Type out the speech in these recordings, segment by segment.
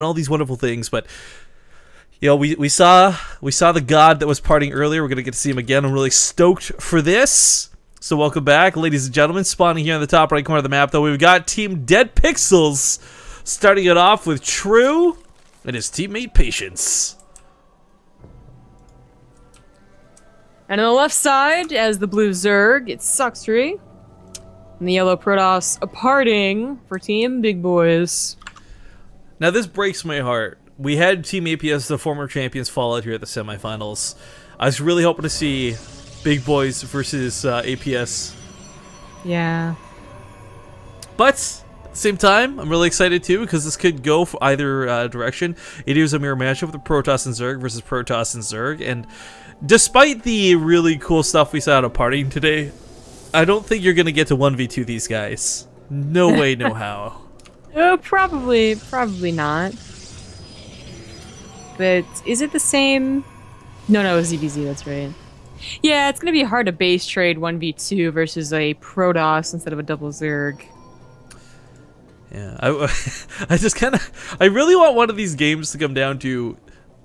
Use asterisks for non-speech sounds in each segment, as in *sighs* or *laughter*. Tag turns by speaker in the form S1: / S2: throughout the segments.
S1: all these wonderful things, but you know, we, we saw we saw the god that was Parting earlier. We're gonna get to see him again. I'm really stoked for this. So welcome back, ladies and gentlemen. Spawning here in the top right corner of the map, though, we've got Team Dead Pixels starting it off with True and his teammate Patience.
S2: And on the left side, as the blue Zerg, it's Sacsri. And the yellow Protoss parting for Team Big Boys.
S1: Now this breaks my heart. We had Team APS, the former champions, fall out here at the semifinals. I was really hoping to see Big Boys versus uh, APS.
S2: Yeah.
S1: But at the same time, I'm really excited too because this could go for either uh, direction. It is a mirror matchup with Protoss and Zerg versus Protoss and Zerg, and despite the really cool stuff we saw at a Parting today, I don't think you're gonna get to one v two these guys. No way, no *laughs* how.
S2: Uh, probably, probably not. But is it the same? No, no, ZVZ. That's right. Yeah, it's gonna be hard to base trade one v two versus a Protoss instead of a double Zerg.
S1: Yeah, I, *laughs* I just kind of, I really want one of these games to come down to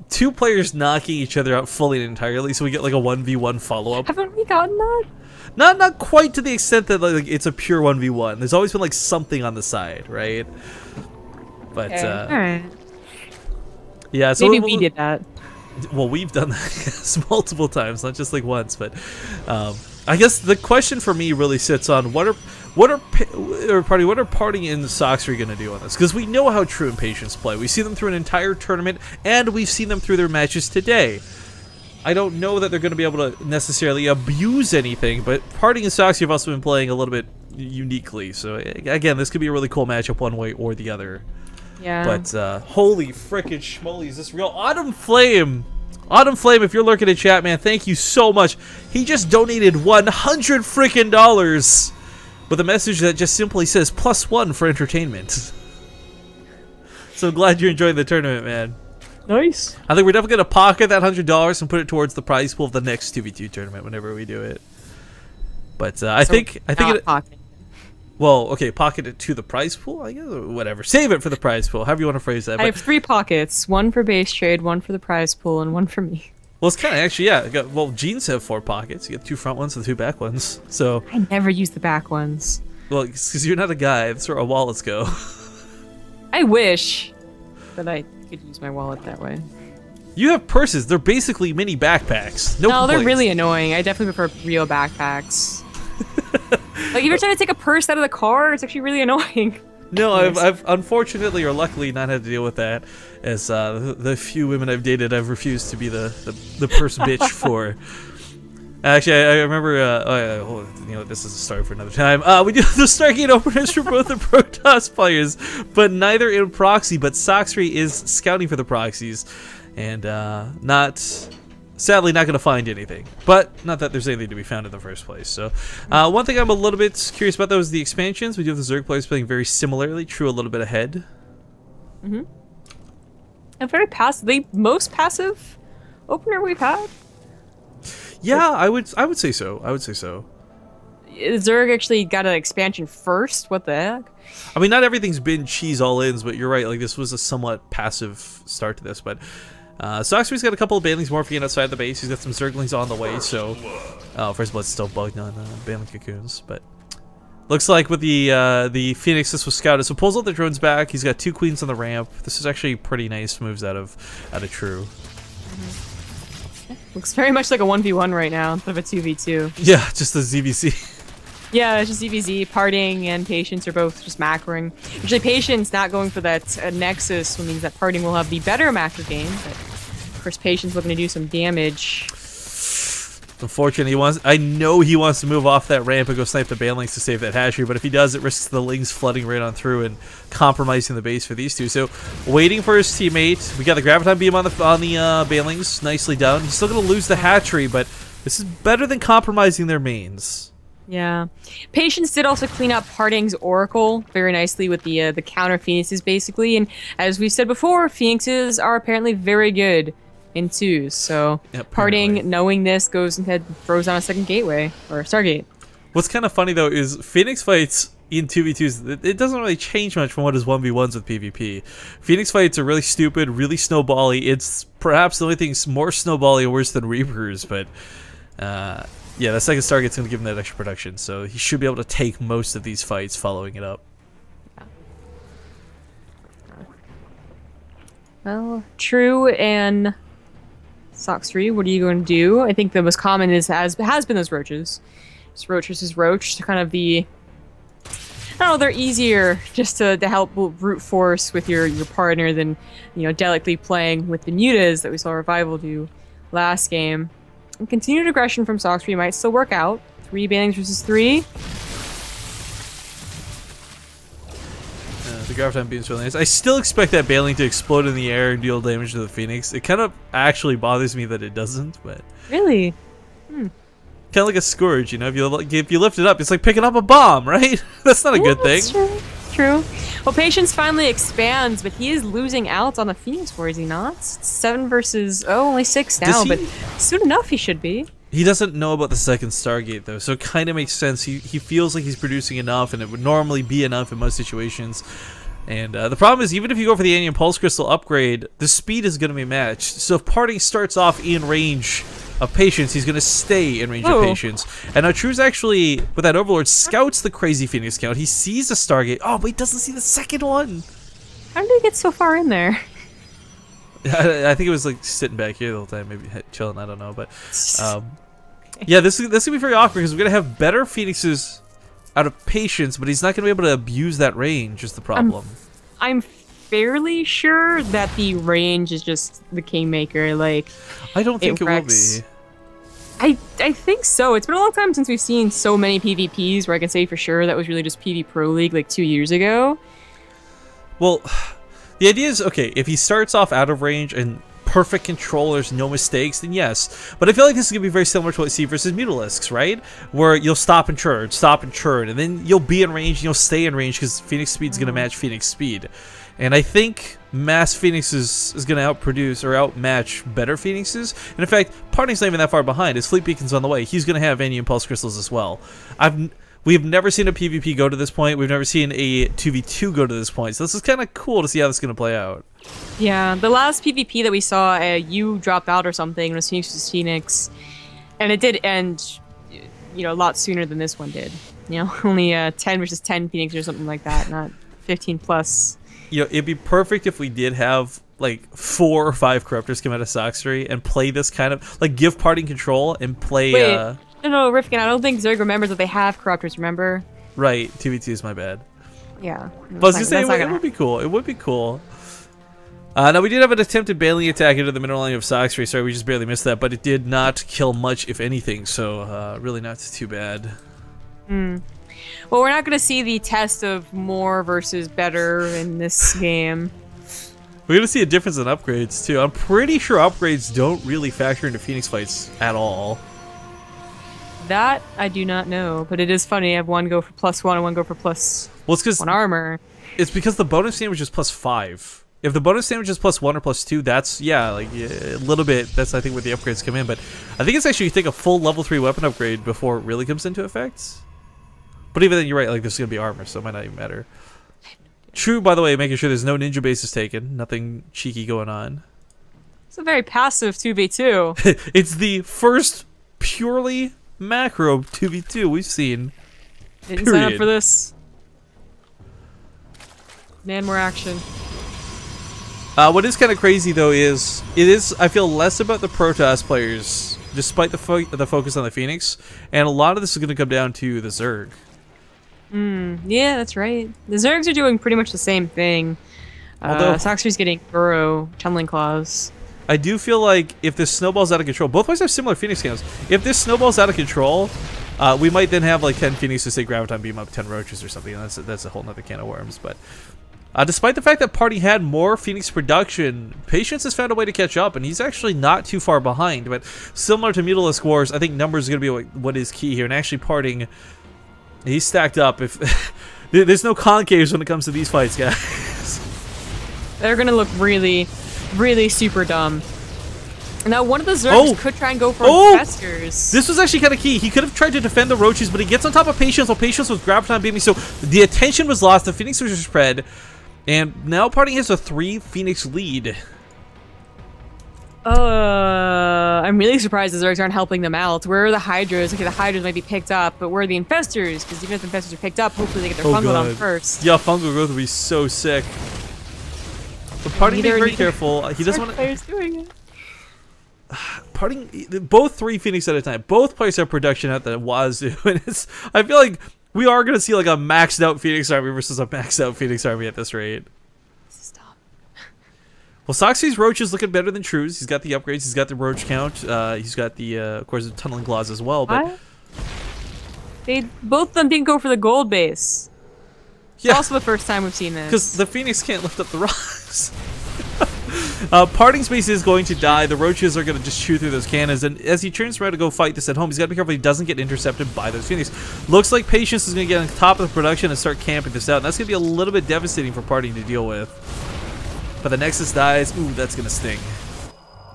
S1: two players knocking each other out fully and entirely, so we get like a one v one follow up.
S2: Haven't we gotten that?
S1: Not not quite to the extent that like it's a pure one v one. There's always been like something on the side, right? But
S2: Okay.
S1: uh,
S2: All right.
S1: yeah, so
S2: Maybe
S1: we'll-
S2: we did that.
S1: Well, we've done that *laughs* multiple times, not just like once. But um, I guess the question for me really sits on what are what are or party what are party and are going to do on this? Because we know how True and Patience play. We see them through an entire tournament, and we've seen them through their matches today. I don't know that they're going to be able to necessarily abuse anything, but Party and Sacsri have also been playing a little bit uniquely. So again, this could be a really cool matchup one way or the other.
S2: Yeah.
S1: But uh, holy frickin' schmoly, is this real? Autumn Flame! Autumn Flame, if you're lurking in chat, man, thank you so much. He just donated 100 frickin' dollars with a message that just simply says plus one for entertainment. *laughs* so glad you're enjoying the tournament, man.
S2: Nice.
S1: I think we're definitely gonna pocket that hundred dollars and put it towards the prize pool of the next 2v2 tournament whenever we do it. But uh, I
S2: So
S1: think I think
S2: not
S1: it,
S2: pocket.
S1: well, okay, pocket it to the prize pool, I guess, or whatever. Save it for the prize pool, however you want to phrase that.
S2: I have three pockets: one for base trade, one for the prize pool, and one for me.
S1: Well, it's kind of actually, yeah. Got, well, jeans have four pockets. You get two front ones and two back ones. So,
S2: I never use the back ones.
S1: well, because you're not a guy, that's where our wallets go. *laughs*
S2: I wish that I could use my wallet that way.
S1: you have purses. They're basically mini backpacks. No,
S2: No, they're really annoying. I definitely prefer real backpacks. *laughs* like if you're trying to take a purse out of the car, it's actually really *laughs* annoying.
S1: No, I've, I've unfortunately or luckily not had to deal with that. As uh, the, the few women I've dated, I've refused to be the the, the purse bitch *laughs* for. Actually, I, I remember. Uh, oh, yeah, you know, this is a story for another time. Uh, we do the Stargate *laughs* openers for both the Protoss players, but neither in proxy. But Sacsri is scouting for the proxies, and uh, not. Sadly, not going to find anything. But not that there's anything to be found in the first place. So, uh, one thing I'm a little bit curious about though is the expansions. We do have the Zerg players playing very similarly. True, a little bit ahead. Mm-hmm.
S2: A very passive, the most passive opener we've had.
S1: Yeah, I would. I would say so. I would say so.
S2: Zerg actually got an expansion first. What the heck?
S1: I mean, not everything's been cheese all ins, but you're right. Like this was a somewhat passive start to this, but uh, Sacsri's got a couple of Banelings morphing outside the base. He's got some Zerglings on the way. So, uh, first blood's still bugged on uh, Baneling cocoons, but looks like with the uh, the Phoenix, this was scouted. So pulls out the drones back. He's got two queens on the ramp. This is actually pretty nice moves out of out of True. *laughs*
S2: Looks very much like a one v one right now instead of a two v two.
S1: Yeah, just the ZVZ.
S2: Yeah, it's just ZVZ, Parting, and Patience are both just macroing. Usually Patience not going for that uh, Nexus, means that Parting will have the better macro game, but of course Patience looking to do some damage.
S1: Unfortunately, he wants. I know he wants to move off that ramp and go snipe the Banelings to save that hatchery, but if he does, it risks the Lings flooding right on through and compromising the base for these two. So, waiting for his teammate. We got the Graviton beam on the on the uh, Banelings, nicely done. He's still gonna lose the hatchery, but this is better than compromising their mains.
S2: Yeah. Patience did also clean up Parting's Oracle very nicely with the uh, the counter Phoenixes basically, and as we've said before, Phoenixes are apparently very good in twos. So
S1: Yep,
S2: Parting,
S1: apparently.
S2: knowing this, goes ahead and throws on a second gateway or Stargate.
S1: What's kind of funny though is Phoenix fights in 2v2s, it- it doesn't really change much from what is 1v1s with PvP. Phoenix fights are really stupid, really snowbally. It's perhaps the only thing more snowbally or worse than Reapers, but uh, yeah, that second Stargate's going to give him that extra production, so he should be able to take most of these fights following it up.
S2: Well, True and Sacsri, what are you going to do? I think the most common is has has been those roaches. Just roach versus roach, to kind of the know, they're easier just to, to help brute force with your, your partner than, you know, delicately playing with the mutas that we saw Revival do last game. And continued aggression from Sacsri might still work out. Three banelings versus three.
S1: The Graviton Beam's really nice. I still expect that Baneling to explode in the air and deal damage to the Phoenix. It kind of actually bothers me that it doesn't, but
S2: Really? Hmm.
S1: kind of like a Scourge, you know? If you if you lift it up, it's like picking up a bomb, *laughs* right? That's not a good thing.
S2: that's True. True. Well, Patience finally expands, but he is losing out on the Phoenix War, is he not? Seven versus oh, only six now,
S1: he-
S2: but soon enough he should be.
S1: He doesn't know about the second Stargate though, so it kind of makes sense. He he feels like he's producing enough, and it would normally be enough in most situations. And uh, the problem is, even if you go for the Anion Pulse Crystal upgrade, the speed is going to be matched. So if Parting starts off in range of Patience, he's going to stay in range
S2: Oh.
S1: of Patience. And now True's actually, with that Overlord, scouts the crazy Phoenix count. He sees the Stargate. Oh, but he doesn't see the second one.
S2: How did he get so far in there? *laughs*
S1: I, I think it was like sitting back here the whole time, maybe chilling. I don't know, but *laughs* um, *laughs* yeah, this is this is gonna be very awkward because we're gonna have better phoenixes out of patience, but he's not gonna be able to abuse that range. Is the problem?
S2: I'm fairly sure that the range is just the Kingmaker. Like,
S1: I don't think it, will be.
S2: I I think so. It's been a long time since we've seen so many PvPs where I can say for sure that was really just PV Pro League like two years ago.
S1: Well, *sighs* the idea is okay. If he starts off out of range and perfect control, there's no mistakes, then yes. But I feel like this is gonna be very similar to what C versus Mutalisks, right? Where you'll stop and churn, stop and churn, and then you'll be in range and you'll stay in range because Phoenix speed's gonna mm-hmm. match Phoenix speed. And I think Mass Phoenix is, is going to outproduce or outmatch better Phoenixes. And in fact, Parting's not even that far behind. His Fleet Beacon's on the way. He's going to have Anion Pulse Crystals as well. I've n- We've never seen a PvP go to this point. We've never seen a 2v2 go to this point. So this is kind of cool to see how this is going to play out.
S2: Yeah, the last PvP that we saw, uh, you dropped out or something, and it was Phoenix versus Phoenix, and it did end, you know, a lot sooner than this one did. You know, *laughs* only uh, 10 versus 10 Phoenix or something like that, not 15 plus.
S1: You know, it'd be perfect if we did have like four or five corruptors come out of Sacsri and play this kind of like give parting control and play
S2: Wait,
S1: uh
S2: no, no, Rifkin, I don't think Zerg remembers that they have corruptors. Remember?
S1: right 2v2 is my bad.
S2: Yeah.
S1: But I was gonna say, it, would- it would be cool. It would be cool. Uh, now, we did have an attempted baneling attack into the middle line of Sacsri. Sorry, we just barely missed that, but it did not kill much, if anything, so uh, really not too bad. Hmm.
S2: Well, we're not going to see the test of more versus better in this *laughs* game.
S1: We're going to see a difference in upgrades, too. I'm pretty sure upgrades don't really factor into Phoenix fights at all.
S2: That I do not know, but it is funny. I have one go for plus one and one go for plus
S1: Well, it's because
S2: one armor.
S1: it's because the bonus damage is plus five. If the bonus damage is plus one or plus two, that's yeah, like a little bit. That's I think where the upgrades come in. But I think it's actually you take a full level three weapon upgrade before it really comes into effect. But even then, you're right. Like there's gonna be armor, so it might not even matter. True, by the way, making sure there's no ninja bases taken, nothing cheeky going on.
S2: It's a very passive 2v2. *laughs*
S1: it's the first purely macro 2v2 we've seen.
S2: Didn't sign up for this. Man, more action.
S1: Uh, what is kind of crazy though is it is I feel less about the Protoss players, despite the fo- the focus on the Phoenix, and a lot of this is going to come down to the Zerg.
S2: Yeah, that's right. The Zergs are doing pretty much the same thing.
S1: Although-
S2: uh, Sacsri's getting Burrow, Tunneling Claws.
S1: I do feel like if this snowballs out of control, both ways have similar Phoenix counts. If this snowballs out of control, uh, we might then have like 10 Phoenixes say Graviton beam up 10 Roaches or something. That's that's a whole nother can of worms. But uh, despite the fact that Party had more Phoenix production, Patience has found a way to catch up, and he's actually not too far behind. But similar to Mutalisk Wars, I think numbers is going to be what, what is key here. And actually, Parting, he's stacked up. If *laughs* There's no concaves when it comes to these fights, guys.
S2: They're gonna look really, really super dumb. Now one of the Zergs
S1: Oh.
S2: could try and go for
S1: Oh.
S2: Infestors.
S1: This was actually kind of key. He could have tried to defend the roaches, but he gets on top of Patience while Patience was graviton beaming, so the attention was lost. The Phoenix was spread, and now Party has a three Phoenix lead.
S2: Uh, I'm really surprised the Zergs aren't helping them out. Where are the Hydras? Okay, the Hydras might be picked up, but where are the Infestors? Because even if the Infestors are picked up, hopefully they get their
S1: Oh,
S2: fungal
S1: God.
S2: on first.
S1: Yeah, fungal growth would be so sick. But Party being very careful. He doesn't want to.
S2: doing it. *sighs*
S1: Parting both three Phoenix at a time. Both players have production at the wazoo, *laughs* and it's. I feel like we are gonna see like a maxed out Phoenix army versus a maxed out Phoenix army at this rate.
S2: Stop. *laughs*
S1: Well, Sacsri's Roach is looking better than True's. He's got the upgrades. He's got the Roach count. Uh, he's got the, uh, of course, the Tunneling Claws as well. But
S2: What? They both of them didn't go for the gold base.
S1: Yeah,
S2: Also, the first time we've seen this.
S1: because the Phoenix can't lift up the *laughs* rocks. uh, Parting Space is going to die. The Roaches are going to just chew through those cannons. And as he turns around to go fight this at home, he's got to be careful he doesn't get intercepted by those Phoenix. Looks like Patience is going to get on top of the production and start camping this out. And that's going to be a little bit devastating for Parting to deal with. But the Nexus dies. Ooh, that's going to sting.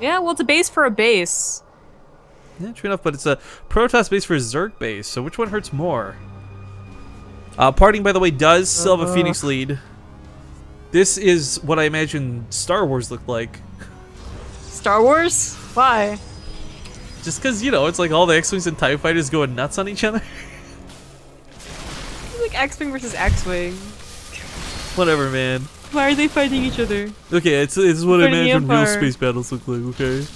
S2: yeah, well, it's a base for a base.
S1: Yeah, true enough, but it's a Protoss base for a Zerg base, so which one hurts more? Uh, Parting, by the way, does still have a
S2: Uh.
S1: Phoenix lead. This is what I imagine Star Wars looked like.
S2: Star Wars? Why?
S1: Just because, you know, it's like all the X-Wings and TIE Fighters going nuts on each other.
S2: It's like X-Wing versus X-Wing.
S1: Whatever, man.
S2: Why are they fighting each other?
S1: Okay, it's, it's what I imagine real space battles look like, okay? *laughs*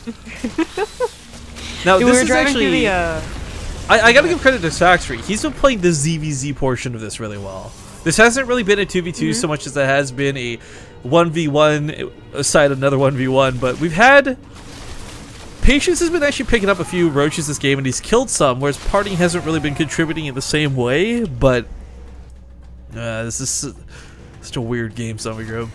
S1: now,
S2: Dude,
S1: this
S2: we were
S1: is actually...
S2: the, uh,
S1: I, I gotta give credit to Sacsri. He's been playing the ZVZ portion of this really well. This hasn't really been a 2v2
S2: Mm-hmm.
S1: so much as it has been a 1v1 aside another 1v1, but we've had Patience has been actually picking up a few roaches this game and he's killed some, whereas Parting hasn't really been contributing in the same way, but uh, this is such a weird game, Zombie Grove.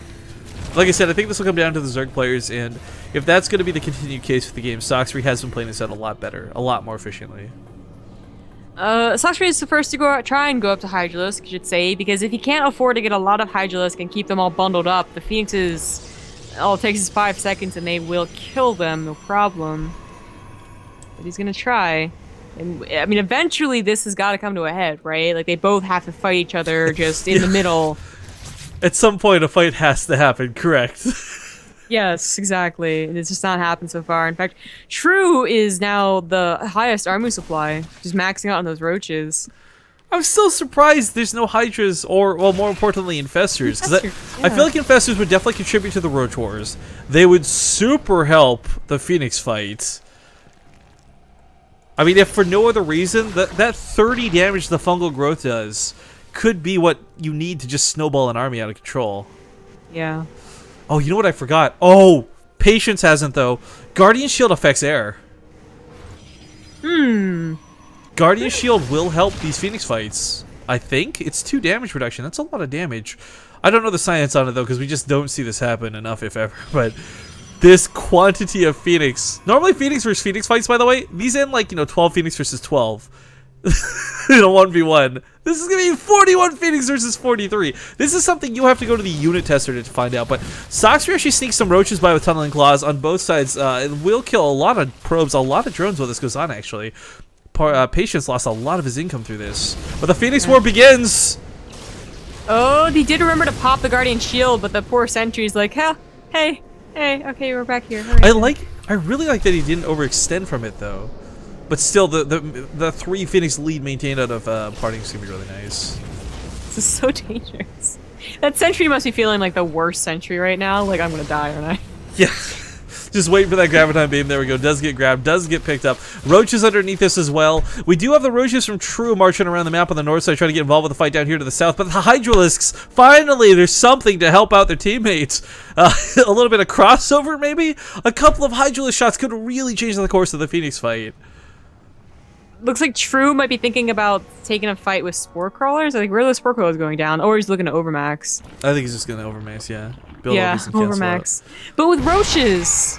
S1: Like I said, I think this will come down to the Zerg players, and if that's going to be the continued case for the game, Sacsri has been playing this out a lot better, a lot more efficiently.
S2: Uh, Sacsri is the first to go out, try and go up to Hydralisk, you should say, because if he can't afford to get a lot of Hydralisk and keep them all bundled up, the Phoenixes, all it takes is five seconds and they will kill them, no problem. But he's gonna try. And, I mean, eventually this has got to come to a head, right? Like, they both have to fight each other just in the *laughs* middle.
S1: At some point, a fight has to happen, correct? *laughs*
S2: Yes, exactly. It's just not happened so far. In fact, True is now the highest army supply, just maxing out on those roaches.
S1: I'm still surprised there's no Hydras or, well, more importantly, Infestors. Because I,
S2: Infestors,
S1: I feel like Infestors would definitely contribute to the Roach Wars. They would super help the Phoenix fight. I mean, if for no other reason, that, that 30 damage the fungal growth does could be what you need to just snowball an army out of control.
S2: Yeah.
S1: Oh, you know what I forgot? Oh, Patience hasn't, though. Guardian Shield affects air.
S2: Hmm.
S1: Guardian Shield will help these Phoenix fights. I think it's two damage reduction. That's a lot of damage. I don't know the science on it though, because we just don't see this happen enough, if ever. *laughs* But this quantity of Phoenix. Normally, Phoenix versus Phoenix fights, by the way, these end like you know 12 Phoenix versus 12 *laughs* in a one v one. This is gonna be 41 Phoenix versus 43. This is something you have to go to the unit tester to find out. But Sacsri actually sneaks some roaches by with tunneling claws on both sides. Uh, it will kill a lot of probes, a lot of drones while this goes on. Actually, Par- uh, Patience lost a lot of his income through this. But the Phoenix War begins.
S2: Oh, he did remember to pop the Guardian Shield, but the poor sentry's like, huh, hey, hey, okay, we're back here. Right
S1: I
S2: then."
S1: like. I really like that he didn't overextend from it though. But still, the the the three Phoenix lead maintained out of uh, parting is gonna be really nice.
S2: This is so *laughs* dangerous. That sentry must be feeling like the worst sentry right now. Like, I'm gonna die, aren't I? *laughs*
S1: Yeah. Just waiting for that graviton beam. There we go. Does get grabbed. Does get picked up. Roaches underneath this as well. We do have the roaches from True marching around the map on the north side, trying to get involved with the fight down here to the south. But the Hydralisks, finally, there's something to help out their teammates. Uh, *laughs* a little bit of crossover, maybe. A couple of Hydralisk shots could really change the course of the Phoenix fight.
S2: Looks like True might be thinking about taking a fight with Spore Crawlers. I think where are the Spore Crawlers going down? Or he's looking to Overmax.
S1: I think he's just gonna overmax. Yeah. Build
S2: yeah,
S1: these and cancel out.
S2: Overmax. But with Roaches,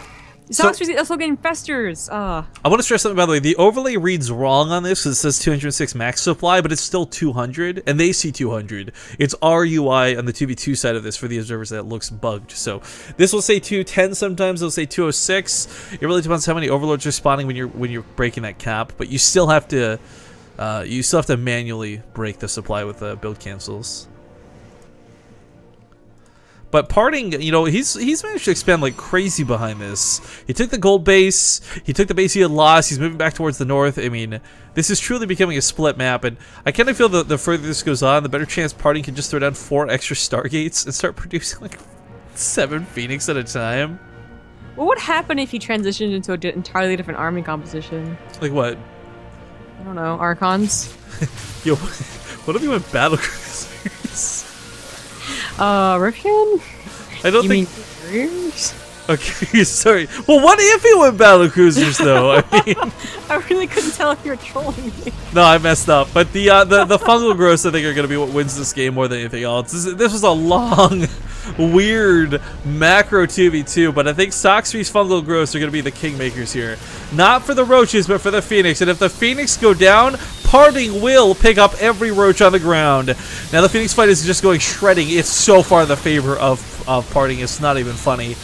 S1: So-
S2: Sox also getting festers. Uh,
S1: I want to stress something by the way. The overlay reads wrong on this it says 206 max supply, but it's still 200, and they see 200. It's RUI on the 2v2 side of this for the observers that looks bugged. So this will say 210 sometimes. It'll say 206. It really depends how many overlords are spawning when you're when you're breaking that cap, but you still have to uh, you still have to manually break the supply with uh, build cancels. But parting, you know, he's he's managed to expand like crazy behind this. He took the gold base, he took the base he had lost, he's moving back towards the north. I mean, this is truly becoming a split map, and I kind of feel that the further this goes on, the better chance parting can just throw down four extra stargates and start *laughs* producing like seven phoenix at a time.
S2: what would happen if he transitioned into an entirely different army composition?
S1: Like what?
S2: I don't know, Archons. *laughs*
S1: Yo, *laughs* what if you went battle cruisers?
S2: Uh, Rifkian?
S1: I don't
S2: You
S1: think.
S2: mean?
S1: Okay, *laughs* sorry. Well, what if he went battle cruisers though? I *laughs* mean.
S2: I really couldn't tell if you were trolling me.
S1: No, I messed up. But the uh, the the fungal growths I think are going to be what wins this game more than anything else. This, this was a long, weird macro 2v2, but I think Sacsri's fungal growths are going to be the kingmakers here. Not for the roaches, but for the phoenix. And if the phoenix go down, Parting will pick up every roach on the ground. Now the phoenix fight is just going shredding. It's so far the favor of of Parting. It's not even funny.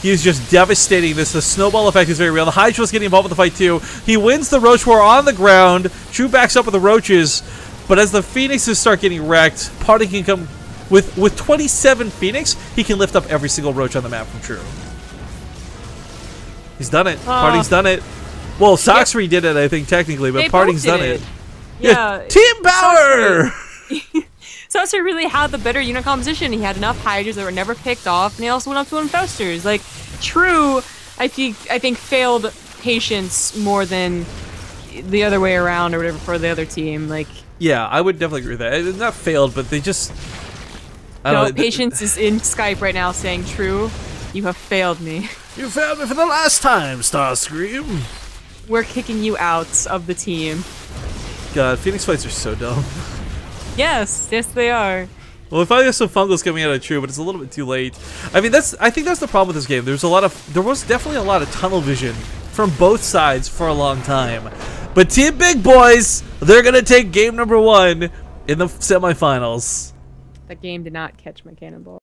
S1: He is just devastating this. The snowball effect is very real. The Hydra is getting involved with the fight too. He wins the Roach War on the ground. True backs up with the Roaches. But as the Phoenixes start getting wrecked, Party can come with with 27 Phoenix, he can lift up every single Roach on the map from True. He's done it.
S2: Ah.
S1: Parting's done it. Well, Sacsri did it, I think, technically, but
S2: They
S1: done
S2: it.
S1: it.
S2: Yeah.
S1: Team power!
S2: Sacsri *laughs* really had the better unit composition. He had enough Hydras that were never picked off, and he also went up to Infestors. Like, True, I think I think failed Patience more than the other way around or whatever for the other team. Like,
S1: Yeah, I would definitely agree with that. Not failed, but they just.
S2: No,
S1: know.
S2: Patience is in Skype right now saying, "True, you have failed me.
S1: You failed me for the last time, Starscream.
S2: We're kicking you out of the team."
S1: God, Phoenix fights are so dumb.
S2: Yes, yes, they are.
S1: Well, we finally have some fungals coming out of True, but it's a little bit too late. I mean, that's I think that's the problem with this game. There's a lot of there was definitely a lot of tunnel vision from both sides for a long time. But Team Big Boys, they're gonna take game number one in the semifinals.
S2: That game did not catch my cannonball.